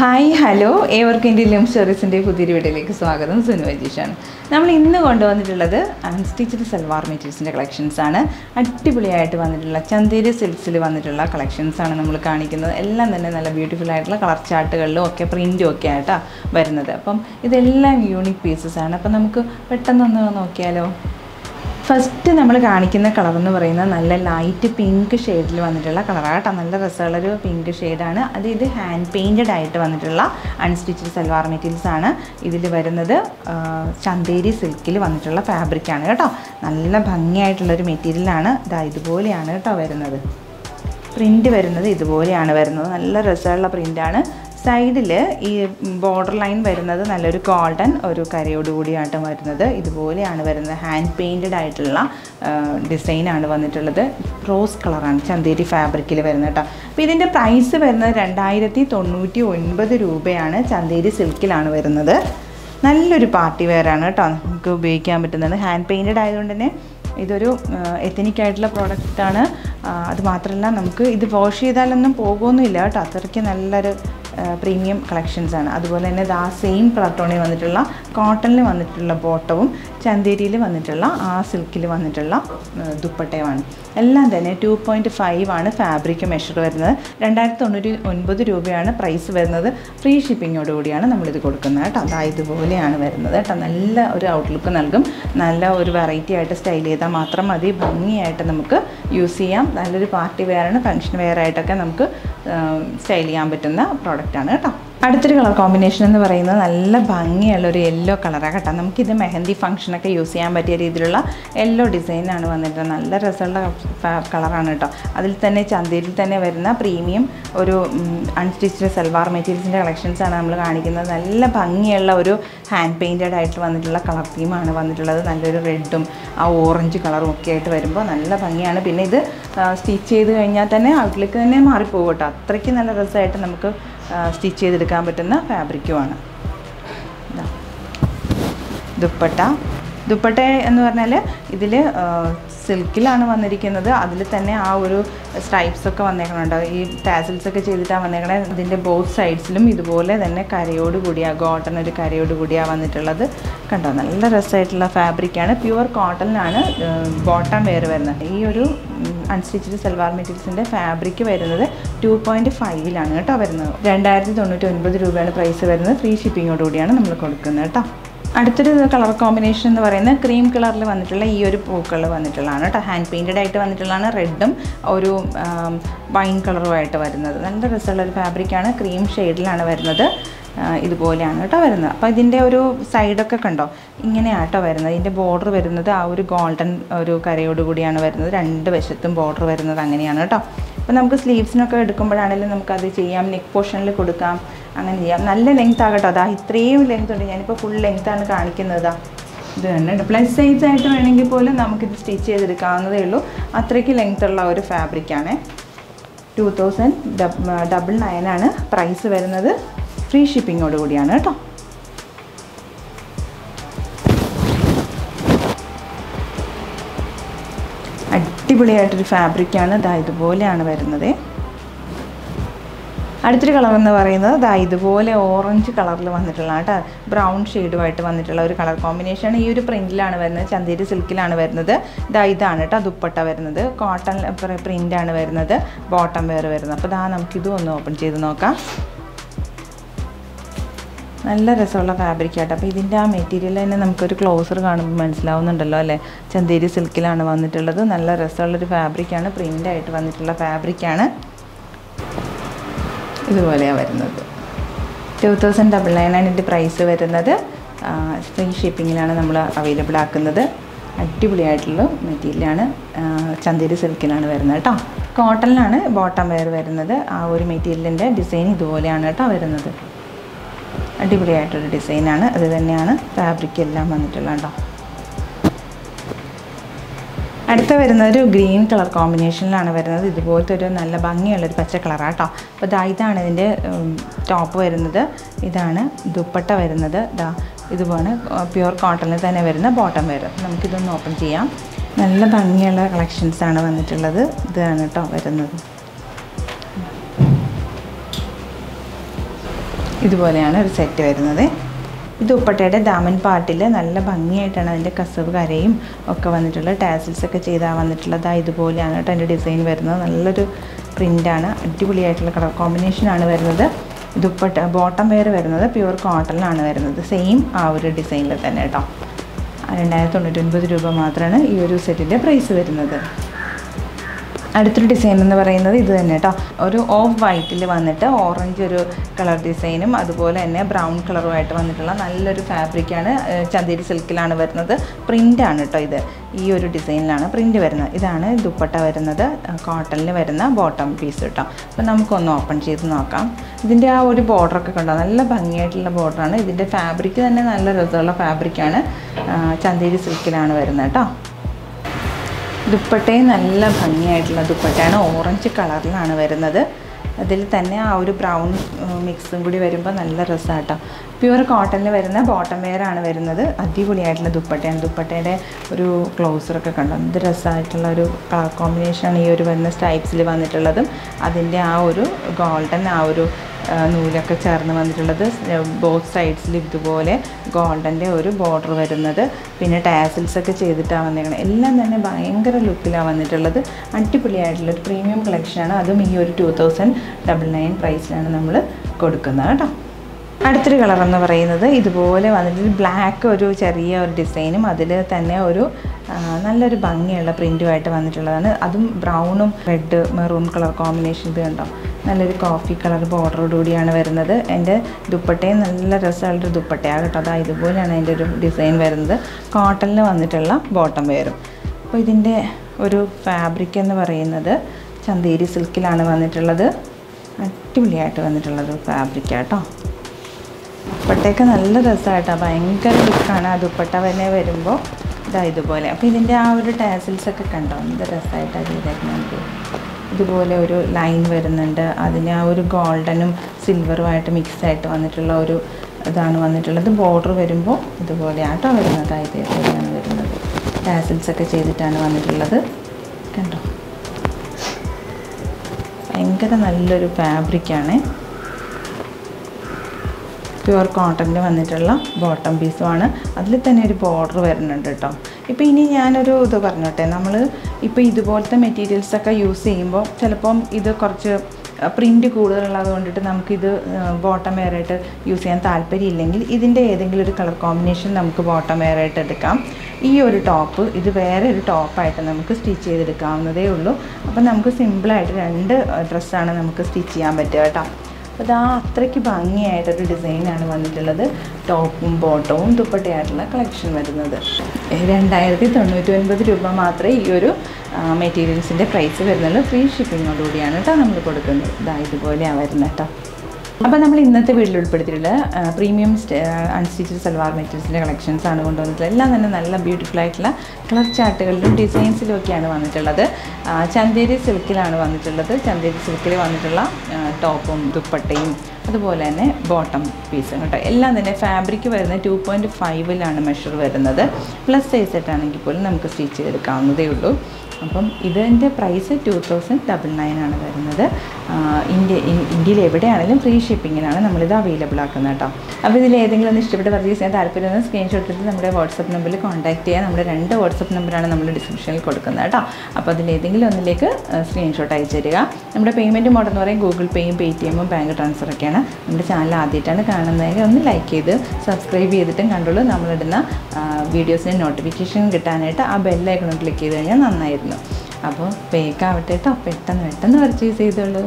Hi hello ഏവർക്കും Indian ലിം സ്റ്റോറീസിന്റെ പുതിയൊരു വീഡിയോയിലേക്ക് സ്വാഗതം. സുനു അജീഷാണ് നമ്മൾ ഇന്ന് കൊണ്ടുവന്നിട്ടുള്ളത് അൺസ്റ്റിച്ചഡ് സൽവാർ മെറ്റീരിയൽസിന്റെ കളക്ഷൻസ് ആണ്. അടിപൊളിയായിട്ട് വന്നിട്ടുള്ള ചന്തേരി സിൽക്സിൽ വന്നിട്ടുള്ള കളക്ഷൻസ് ആണ് നമ്മൾ കാണിക്കുന്നത്. എല്ലാം തന്നെ നല്ല ബ്യൂട്ടിഫുൾ ആയിട്ടുള്ള കളർ ചാർട്ടുകളിലും ഒക്കെ പ്രിന്റും ഒക്കെ ആയിട്ടാണ് വരുന്നത്. അപ്പം ഇതെല്ലാം യൂണിക് പീസസ് ആണ്. അപ്പം നമുക്ക് പെട്ടെന്നൊന്ന് നോക്കിയാലോ? ഫസ്റ്റ് നമ്മൾ കാണിക്കുന്ന കളർ എന്ന് പറയുന്നത് നല്ല ലൈറ്റ് പിങ്ക് ഷെയ്ഡിൽ വന്നിട്ടുള്ള കളറാണ് കേട്ടോ. നല്ല രസമുള്ളൊരു പിങ്ക് ഷെയ്ഡാണ് അത് ഇത് ഹാൻഡ് പെയിന്റഡ് ആയിട്ട് വന്നിട്ടുള്ള അൺസ്റ്റിച്ചഡ് സൽവാർ മെറ്റീരിയൽസ് ആണ്. ഇതിൽ വരുന്നത് ചന്തേരി സിൽക്കിൽ വന്നിട്ടുള്ള ഫാബ്രിക്കാണ് കേട്ടോ. നല്ല ഭംഗിയായിട്ടുള്ളൊരു മെറ്റീരിയലാണ് ഇതാ ഇതുപോലെയാണ് കേട്ടോ വരുന്നത്. പ്രിന്റ് വരുന്നത് ഇതുപോലെയാണ് വരുന്നത്. നല്ല രസമുള്ള പ്രിന്റാണ് സൈഡിൽ ഈ ബോർഡർ ലൈൻ വരുന്നത് നല്ലൊരു ഗോൾഡൻ ഒരു കരയോട് വരുന്നത്. ഇതുപോലെയാണ് വരുന്നത്. ഹാൻഡ് പെയിന്റഡ് ആയിട്ടുള്ള ഡിസൈനാണ് വന്നിട്ടുള്ളത്. റോസ് കളറാണ് ചന്തേരി ഫാബ്രിക്കിൽ വരുന്നത് കേട്ടോ അപ്പോൾ ഇതിന്റെ പ്രൈസ് വരുന്നത് രണ്ടായിരത്തി തൊണ്ണൂറ്റി ഒൻപത് രൂപയാണ്. ചന്തേരി സിൽക്കിലാണ് വരുന്നത്. നല്ലൊരു പാർട്ടി വെയറാണ് കേട്ടോ നമുക്ക് ഉപയോഗിക്കാൻ പറ്റുന്നത്. ഹാൻഡ് പെയിന്റഡ് ആയതുകൊണ്ട് തന്നെ ഇതൊരു എത്തനിക് ആയിട്ടുള്ള പ്രോഡക്റ്റാണ് അത് മാത്രമല്ല നമുക്ക് ഇത് വാഷ് ചെയ്താലൊന്നും പോകുമൊന്നുമില്ല കേട്ടോ അത്രയ്ക്ക് നല്ലൊരു പ്രീമിയം കളക്ഷൻസ് ആണ്. അതുപോലെ തന്നെ ആ സെയിം കളർ വന്നിട്ടുള്ള കോട്ടണിൽ വന്നിട്ടുള്ള ബോട്ടവും ചന്തേരിയിൽ വന്നിട്ടുള്ള ആ സിൽക്കിൽ വന്നിട്ടുള്ള ദുപ്പട്ടയുമാണ്. എല്ലാം തന്നെ ടു പോയിന്റ് ഫൈവ് ആണ് ഫാബ്രിക് മെഷർ വരുന്നത്. രണ്ടായിരത്തി തൊണ്ണൂറ്റി ഒൻപത് രൂപയാണ് പ്രൈസ് വരുന്നത്. ഫ്രീ ഷിപ്പിങ്ങോട് കൂടിയാണ് നമ്മളിത് കൊടുക്കുന്നത് കേട്ടോ. അതാ ഇതുപോലെയാണ് വരുന്നത് കേട്ടോ. നല്ല ഒരു ഔട്ട്ലുക്ക് നൽകും. നല്ല ഒരു വെറൈറ്റി ആയിട്ട് സ്റ്റൈൽ ചെയ്താൽ മാത്രം മതി. ഭംഗിയായിട്ട് നമുക്ക് യൂസ് ചെയ്യാം. നല്ലൊരു പാർട്ടി വെയറാണ് ഫങ്ഷൻ വെയറായിട്ടൊക്കെ നമുക്ക് സ്റ്റൈൽ ചെയ്യാൻ പറ്റുന്ന പ്രോഡക്റ്റാണ് കേട്ടോ. അടുത്തൊരു കളർ കോമ്പിനേഷൻ എന്ന് പറയുന്നത് നല്ല ഭംഗിയുള്ള ഒരു യെല്ലോ കളറാണ് കേട്ടോ. നമുക്കിത് മെഹന്തി ഫംഗ്ഷനൊക്കെ യൂസ് ചെയ്യാൻ പറ്റിയ രീതിയിലുള്ള യെല്ലോ ഡിസൈനാണ് വന്നിട്ട് നല്ല രസമുള്ള കളറാണ് കേട്ടോ. അതിൽ തന്നെ ചന്തയിൽ തന്നെ വരുന്ന പ്രീമിയം ഒരു അൺസ്റ്റിച്ച്ഡ് സൽവാർ മെറ്റീരിയൽസിന്റെ കളക്ഷൻസാണ് നമ്മൾ കാണിക്കുന്നത്. നല്ല ഭംഗിയുള്ള ഒരു ഹാൻഡ് പെയിന്റഡ് ആയിട്ട് വന്നിട്ടുള്ള കളർ തീമാണ് വന്നിട്ടുള്ളത്. നല്ലൊരു റെഡും ആ ഓറഞ്ച് കളറും ഒക്കെ ആയിട്ട് വരുമ്പോൾ നല്ല ഭംഗിയാണ്. പിന്നെ ഇത് സ്റ്റിച്ച് ചെയ്ത് കഴിഞ്ഞാൽ തന്നെ ഔട്ട്ലുക്ക് തന്നെ മാറിപ്പോകും കേട്ടോ. അത്രയ്ക്ക് നല്ല രസമായിട്ട് നമുക്ക് സ്റ്റിച്ച് ചെയ്തെടുക്കാൻ പറ്റുന്ന ഫാബ്രിക്കുമാണ് ദുപ്പട്ട. ദുപ്പട്ട എന്ന് പറഞ്ഞാൽ ഇതിൽ സിൽക്കിലാണ് വന്നിരിക്കുന്നത്. അതിൽ തന്നെ ആ ഒരു സ്ട്രൈപ്സ് ഒക്കെ വന്നേക്കണുണ്ട്. ഈ ടാസിൽസ് ഒക്കെ ചെയ്തിട്ടാണ് വന്നേക്കണേ. ഇതിന്റെ ബോത്ത് സൈഡ്സിലും ഇതുപോലെ തന്നെ കരയോട് കൂടിയാണ് കോട്ടൺ ഒരു കരയോട് കൂടിയാണ് വന്നിട്ടുള്ളത്. കണ്ടോ? നല്ല രസമായിട്ടുള്ള ഫാബ്രിക്കാണ് പ്യുവർ കോട്ടണിലാണ് ബോട്ടം വെയർ വരുന്നത്. ഈ ഒരു അൺസ്റ്റിച്ചഡ് സൽവാർ മെറ്റീരിയൽസിന്റെ ഫാബ്രിക് വരുന്നത് ടു പോയിന്റ് ഫൈവിലാണ് കേട്ടോ വരുന്നത്. രണ്ടായിരത്തി തൊണ്ണൂറ്റി ഒൻപത് രൂപയാണ് പ്രൈസ് വരുന്നത്. ഫ്രീ ഷിപ്പിങ്ങോടുകൂടിയാണ് നമ്മൾ കൊടുക്കുന്നത് കേട്ടോ. അടുത്തൊരു കളർ കോമ്പിനേഷൻ എന്ന് പറയുന്നത് ക്രീം കളറിൽ വന്നിട്ടുള്ള ഈ ഒരു പൂക്കൾ വന്നിട്ടുള്ളതാണ് കേട്ടോ. ഹാൻഡ് പെയിന്റഡ് ആയിട്ട് വന്നിട്ടുള്ളതാണ്. റെഡും ഒരു വൈൻ കളറുമായിട്ട് വരുന്നത്. നല്ല രസമുള്ള ഒരു ഫാബ്രിക്കാണ് ക്രീം ഷെയ്ഡിലാണ് വരുന്നത്. ഇതുപോലെയാണ് കേട്ടോ വരുന്നത്. അപ്പോൾ ഇതിന്റെ ഒരു സൈഡൊക്കെ കണ്ടോ? ഇങ്ങനെയാണ് കേട്ടോ വരുന്നത്. ഇതിന്റെ ബോർഡർ വരുന്നത് ആ ഒരു ഗോൾഡൻ ഒരു കരയോട് കൂടിയാണ് വരുന്നത്. രണ്ട് വശത്തും ബോർഡർ വരുന്നത് അങ്ങനെയാണ് കേട്ടോ. അപ്പോൾ നമുക്ക് സ്ലീവ്സിനൊക്കെ എടുക്കുമ്പോഴാണെങ്കിലും നമുക്കത് ചെയ്യാം. നെക്ക് പോർഷനിൽ കൊടുക്കാം. അങ്ങനെ ചെയ്യാം. നല്ല ലെങ്ത് ആകട്ടോ. അതാ ഇത്രയും ലെങ്ത് ഉണ്ട്. ഞാനിപ്പോൾ ഫുൾ ലെങ്ത് ആണ് കാണിക്കുന്നത്. ഇത് തന്നെ പ്ലസ് സൈസ് ആയിട്ട് വേണമെങ്കിൽ പോലും നമുക്കിത് സ്റ്റിച്ച് ചെയ്തെടുക്കാവുന്നതേ ഉള്ളൂ. അത്രയ്ക്ക് ലെങ്ത് ഉള്ള ഒരു ഫാബ്രിക്കാണ് ടു തൗസൻഡ് ഡബിൾ നയനാണ് പ്രൈസ് വരുന്നത്. ഫ്രീ ഷിപ്പിങ്ങോട് കൂടിയാണ് കേട്ടോ. അടിപൊളിയായിട്ടൊരു ഫാബ്രിക്കാണ് ഇതാ ഇതുപോലെയാണ് വരുന്നത്. അടുത്തൊരു കളർ എന്ന് പറയുന്നത് ദാ ഇതുപോലെ ഓറഞ്ച് കളറിൽ വന്നിട്ടുള്ള കേട്ടോ. ബ്രൗൺ ഷെയ്ഡുമായിട്ട് വന്നിട്ടുള്ള ഒരു കളർ കോമ്പിനേഷൻ ഈ ഒരു പ്രിന്റിലാണ് വരുന്നത്. ചന്തേരി സിൽക്കിലാണ് വരുന്നത്. ദാ ഇതാണ് കേട്ടോ ദുപ്പട്ട വരുന്നത്. കോട്ടൺ പ്രിന്റാണ് വരുന്നത്. ബോട്ടം വെയർ വരുന്നത്. അപ്പോൾ ദാ നമുക്കിതും ഒന്ന് ഓപ്പൺ ചെയ്ത് നോക്കാം. നല്ല രസമുള്ള ഫാബ്രിക് ആട്ടോ. അപ്പോൾ ഇതിന്റെ ആ മെറ്റീരിയൽ തന്നെ നമുക്കൊരു ക്ലോസർ കാണുമ്പോൾ മനസ്സിലാവുന്നുണ്ടല്ലോ അല്ലേ? ചന്തേരി സിൽക്കിലാണ് വന്നിട്ടുള്ളത്. നല്ല രസമുള്ളൊരു ഫാബ്രിക്കാണ് പ്രിന്റായിട്ട് വന്നിട്ടുള്ള ഫാബ്രിക്കാണ് ഇതുപോലെയാണ് വരുന്നത്. ടു തൗസൻഡ് ഡബിൾ നയൻ ആണ് ഇതിന്റെ പ്രൈസ് വരുന്നത്. ഫ്രീ ഷിപ്പിങ്ങിലാണ് നമ്മൾ അവൈലബിൾ ആക്കുന്നത്. അടിപൊളിയായിട്ടുള്ള മെറ്റീരിയലാണ് ചന്തേരി സിൽക്കിനാണ് വരുന്നത് കേട്ടോ. കോട്ടണിലാണ് ബോട്ടം വെയർ വരുന്നത്. ആ ഒരു മെറ്റീരിയലിന്റെ ഡിസൈൻ ഇതുപോലെയാണ് കേട്ടോ വരുന്നത്. അടിപൊളിയായിട്ടൊരു ഡിസൈനാണ് അത് തന്നെയാണ് ഫാബ്രിക് എല്ലാം വന്നിട്ടുള്ളത് കേട്ടോ. അടുത്ത വരുന്നത് ഒരു ഗ്രീൻ കളർ കോമ്പിനേഷനിലാണ് വരുന്നത്. ഇതുപോലത്തെ ഒരു നല്ല ഭംഗിയുള്ളൊരു പച്ച കളറാണ് അപ്പോൾ ദാ ഇതാണ് ഇതിന്റെ ടോപ്പ് വരുന്നത്. ഇതാണ് ദുപ്പട്ട വരുന്നത്. ദാ ഇതുപോലെ പ്യുവർ കോട്ടണിൽ തന്നെ വരുന്ന ബോട്ടം വരും നമുക്കിതൊന്ന് ഓപ്പൺ ചെയ്യാം. നല്ല ഭംഗിയുള്ള കളക്ഷൻസാണ് വന്നിട്ടുള്ളത്. ഇതാണ് കേട്ടോ വരുന്നത്. ഇതുപോലെയാണ് ഒരു സെറ്റ് വരുന്നത്. ഇത് ദുപ്പട്ടയുടെ ദാമൻ പാർട്ടിൽ നല്ല ഭംഗിയായിട്ടാണ് അതിന്റെ കസവ് കരയും ഒക്കെ വന്നിട്ടുള്ള ടാസിൽസ് ഒക്കെ ചെയ്താൽ വന്നിട്ടുള്ളത്. ഇതുപോലെയാണ് കേട്ടോ അതിന്റെ ഡിസൈൻ വരുന്നത്. നല്ലൊരു പ്രിന്റാണ് അടിപൊളിയായിട്ടുള്ള കളർ കോമ്പിനേഷനാണ് വരുന്നത്. ദുപ്പട്ട ബോട്ടം വെയർ വരുന്നത് പ്യുവർ കോട്ടണിലാണ് വരുന്നത്. സെയിം ആ ഒരു ഡിസൈനിൽ തന്നെ കേട്ടോ. രണ്ടായിരത്തി തൊണ്ണൂറ്റൊൻപത് രൂപ മാത്രമാണ് ഈ ഒരു സെറ്റിന്റെ പ്രൈസ് വരുന്നത്. അടുത്തൊരു ഡിസൈൻ എന്ന് പറയുന്നത് ഇത് തന്നെ കേട്ടോ ഒരു ഓഫ് വൈറ്റിൽ വന്നിട്ട് ഓറഞ്ച് ഒരു കളർ ഡിസൈനും അതുപോലെ തന്നെ ബ്രൗൺ കളറുമായിട്ട് വന്നിട്ടുള്ള നല്ലൊരു ഫാബ്രിക്കാണ് ചന്തേരി സിൽക്കിലാണ് വരുന്നത്. പ്രിന്റാണ് കേട്ടോ ഇത്. ഈ ഒരു ഡിസൈനിലാണ് പ്രിന്റ് വരുന്നത്. ഇതാണ് ദുപ്പട്ട വരുന്നത് കോട്ടണിൽ വരുന്ന ബോട്ടം പീസ് കേട്ടോ അപ്പോൾ നമുക്കൊന്ന് ഓപ്പൺ ചെയ്ത് നോക്കാം. ഇതിന്റെ ആ ഒരു ബോർഡറൊക്കെ കണ്ടോ? നല്ല ഭംഗിയായിട്ടുള്ള ബോർഡറാണ് ഇതിന്റെ ഫാബ്രിക് തന്നെ നല്ല രസമുള്ള ഫാബ്രിക്കാണ് ചന്തേരി സിൽക്കിലാണ് വരുന്നത് കേട്ടോ ദുപ്പട്ടയും നല്ല ഭംഗിയായിട്ടുള്ള ദുപ്പട്ടയാണ് ഓറഞ്ച് കളറിലാണ് വരുന്നത്. അതിൽ തന്നെ ആ ഒരു ബ്രൗൺ മിക്സും കൂടി വരുമ്പോൾ നല്ല രസമാട്ടോ പ്യുവർ കോട്ടണിൽ വരുന്ന ബോട്ടം വെയർ ആണ് വരുന്നത്. അടിപൊളിയായിട്ടുള്ള ദുപ്പട്ടയാണ്. ദുപ്പട്ടയുടെ ഒരു ക്ലോസറൊക്കെ കണ്ടോ? എന്ത് രസമായിട്ടുള്ള ഒരു കളർ കോമ്പിനേഷനാണ് ഈ ഒരു വരുന്ന സ്ട്രൈപ്സിൽ വന്നിട്ടുള്ളതും. അതിന്റെ ആ ഒരു ഗോൾഡൻ ആ ഒരു നൂലൊക്കെ ചേർന്ന് വന്നിട്ടുള്ളത്. ബോത്ത് സൈഡ്സിൽ ഇതുപോലെ ഗോൾഡന്റെ ഒരു ബോർഡർ വരുന്നത്. പിന്നെ ടാസിൽസ് ഒക്കെ ചെയ്തിട്ടാണ് വന്നിരിക്കുന്നത് എല്ലാം തന്നെ ഭയങ്കര ലുക്കിലാണ് വന്നിട്ടുള്ളത്. അടിപൊളിയായിട്ടുള്ള ഒരു പ്രീമിയം കളക്ഷനാണ് അതും ഈ ഒരു ടു തൗസൻഡ് ഡബിൾ നയൻ പ്രൈസിലാണ് നമ്മൾ കൊടുക്കുന്നത് കേട്ടോ. അടുത്തൊരു കളർ എന്ന് പറയുന്നത് ഇതുപോലെ വന്നിട്ട് ബ്ലാക്ക് ഒരു ചെറിയ ഒരു ഡിസൈനും അതിൽ തന്നെ ഒരു നല്ലൊരു ഭംഗിയുള്ള പ്രിന്റുമായിട്ട് വന്നിട്ടുള്ളതാണ്. അതും ബ്രൗണും റെഡ് മെറൂൺ കളർ കോമ്പിനേഷൻ ഇത് കണ്ടോ? നല്ലൊരു കോഫി കളർ ബോർഡറോടുകൂടിയാണ് വരുന്നത്. എന്റെ ദുപ്പട്ടയും നല്ല രസമുള്ളൊരു ദുപ്പട്ടയാണ് കേട്ടോ. അതാ ഇതുപോലെയാണ് അതിന്റെ ഒരു ഡിസൈൻ വരുന്നത്. കോട്ടണിൽ വന്നിട്ടുള്ള ബോട്ടം വെയറും അപ്പോൾ ഇതിന്റെ ഒരു ഫാബ്രിക് എന്ന് പറയുന്നത് ചന്തേരി സിൽക്കിലാണ് വന്നിട്ടുള്ളത്. അടിപൊളിയായിട്ട് വന്നിട്ടുള്ളത് ഫാബ്രിക്കാട്ടോ ദുപ്പട്ടയൊക്കെ നല്ല രസമായിട്ടാണ് ഭയങ്കര ലുക്കാണ് ആ ദുപ്പട്ട തന്നെ വരുമ്പോൾ. ഇതാ ഇതുപോലെ. അപ്പോൾ ഇതിന്റെ ആ ഒരു ടാസിൽസൊക്കെ കണ്ടോ? എന്ത് രസമായിട്ടാണ് ചെയ്തേക്കുന്നത്. ഇതുപോലെ ഒരു ലൈൻ വരുന്നുണ്ട്. അതിന് ആ ഒരു ഗോൾഡനും സിൽവറുമായിട്ട് മിക്സ് ആയിട്ട് വന്നിട്ടുള്ള ഒരു ഇതാണ് വന്നിട്ടുള്ളത്. ബോർഡർ വരുമ്പോൾ ഇതുപോലെയാട്ടോ വരുന്നത്. ഇതേപോലെയാണ് വരുന്നത്? ടാസിൽസ് ഒക്കെ ചെയ്തിട്ടാണ് വന്നിട്ടുള്ളത്. കണ്ടോ? ഭയങ്കര നല്ലൊരു ഫാബ്രിക്കാണ് പ്യുവർ കോട്ടണിൽ വന്നിട്ടുള്ള ബോട്ടം പീസുമാണ് അതിൽ തന്നെ ഒരു ബോർഡർ വരുന്നുണ്ട് കേട്ടോ. ഇപ്പോൾ ഇനി ഞാനൊരു ഇത് പറഞ്ഞോട്ടെ. നമ്മൾ ഇപ്പോൾ ഇതുപോലത്തെ മെറ്റീരിയൽസൊക്കെ യൂസ് ചെയ്യുമ്പോൾ ചിലപ്പം ഇത് കുറച്ച് പ്രിന്റ് കൂടുതലുള്ളത് കൊണ്ടിട്ട് നമുക്കിത് ബോട്ടം വെയറായിട്ട് യൂസ് ചെയ്യാൻ താല്പര്യമില്ലെങ്കിൽ ഇതിന്റെ ഏതെങ്കിലും ഒരു കളർ കോമ്പിനേഷൻ നമുക്ക് ബോട്ടം വെയറായിട്ട് എടുക്കാം. ഈ ഒരു ടോപ്പ് ഇത് വേറെ ഒരു ടോപ്പായിട്ട് നമുക്ക് സ്റ്റിച്ച് ചെയ്തെടുക്കാവുന്നതേ ഉള്ളൂ. അപ്പം നമുക്ക് സിമ്പിളായിട്ട് രണ്ട് ഡ്രസ്സാണ് നമുക്ക് സ്റ്റിച്ച് ചെയ്യാൻ പറ്റുക കേട്ടോ. അപ്പോൾ ഇതാ അത്രയ്ക്ക് ഭംഗിയായിട്ടൊരു ഡിസൈനാണ് വന്നിട്ടുള്ളത്. ടോപ്പും ബോട്ടവും ദുപ്പട്ടയായിട്ടുള്ള കളക്ഷൻ വരുന്നത്. രണ്ടായിരത്തി തൊണ്ണൂറ്റി ഒൻപത് രൂപ മാത്രമേ ഈ ഒരു മെറ്റീരിയൽസിന്റെ പ്രൈസ് വരുന്നുള്ളൂ. ഫ്രീ ഷിപ്പിങ്ങോടുകൂടിയാണ് കേട്ടോ നമ്മൾ കൊടുക്കുന്നത്. ഇതാ ഇതുപോലെയാണ് വരുന്നത് കേട്ടോ അപ്പോൾ നമ്മൾ ഇന്നത്തെ വീട്ടിൽ ഉൾപ്പെടുത്തിയിട്ടുള്ള പ്രീമിയം അൺസ്റ്റിച്ചഡ് സൽവാർ മെറ്റീരിയൽസിന്റെ കളക്ഷൻസ് ആണ് കൊണ്ടുവന്നിട്ടുള്ളത്. എല്ലാം തന്നെ നല്ല ബ്യൂട്ടിഫുൾ ആയിട്ടുള്ള കളർ ചാർട്ടുകളിലും ഡിസൈൻസിലും ഒക്കെയാണ് വന്നിട്ടുള്ളത് ചന്തേരി സിൽക്കിലാണ് വന്നിട്ടുള്ളത്. ചന്തേരി സിൽക്കിൽ വന്നിട്ടുള്ള ടോപ്പും ദുപ്പട്ടയും അതുപോലെ തന്നെ ബോട്ടം പീസും കേട്ടോ. എല്ലാം തന്നെ ഫാബ്രിക് വരുന്ന ടു പോയിന്റ് ഫൈവിലാണ് മെഷർ വരുന്നത്. പ്ലസ് സൈസ് ആയിട്ടാണെങ്കിൽ പോലും നമുക്ക് സ്റ്റിച്ച് ചെയ്തെടുക്കാവുന്നതേ ഉള്ളൂ. അപ്പം ഇതിന്റെ price two thousand double nine ആണ് വരുന്നത്. ഇന്ത്യ ഇന്ത്യയിൽ എവിടെയാണെങ്കിലും ഫ്രീ ഷിപ്പിങ്ങിനാണ് നമ്മളിത് അവൈലബിൾ ആക്കുന്നത് കേട്ടോ അപ്പോൾ ഇതിൽ ഏതെങ്കിലും ഒന്ന് ഇഷ്ടപ്പെട്ട് പർച്ചേസ് ചെയ്യാൻ താല്പര്യം സ്ക്രീൻഷോട്ട് എടുത്ത് നമ്മുടെ വാട്സപ്പ് നമ്പറിൽ കോൺടാക്ട് ചെയ്യുക നമ്മുടെ രണ്ട് വാട്സപ്പ് നമ്പറാണ് നമ്മൾ ഡിസ്ക്രിപ്ഷനിൽ കൊടുക്കുന്നത് കേട്ടോ അപ്പോൾ അതിൽ ഏതെങ്കിലും ഒന്നിലേക്ക് സ്ക്രീൻഷോട്ട് അയച്ചു തരിക. നമ്മുടെ പേയ്മെന്റ് മോഡ് എന്ന് പറയും ഗൂഗിൾ പേയും പേ ടി എമ്മും ബാങ്ക് ട്രാൻസ്ഫറൊക്കെയാണ് നമ്മുടെ ചാനൽ ആദ്യമായിട്ടാണ് കാണുന്നതെങ്കിൽ ഒന്ന് ലൈക്ക് ചെയ്ത് സബ്സ്ക്രൈബ് ചെയ്തിട്ടും കണ്ടുള്ളൂ. നമ്മളിടുന്ന വീഡിയോസിന് നോട്ടിഫിക്കേഷൻ കിട്ടാനായിട്ട് ആ ബെല്ലൈക്കണം ക്ലിക്ക് ചെയ്ത് കഴിഞ്ഞാൽ നന്നായിരുന്നു. അപ്പോൾ പേക്കാവട്ടെ കേട്ടോ പെട്ടെന്ന് പെട്ടെന്ന് പർച്ചേസ് ചെയ്തോളൂ.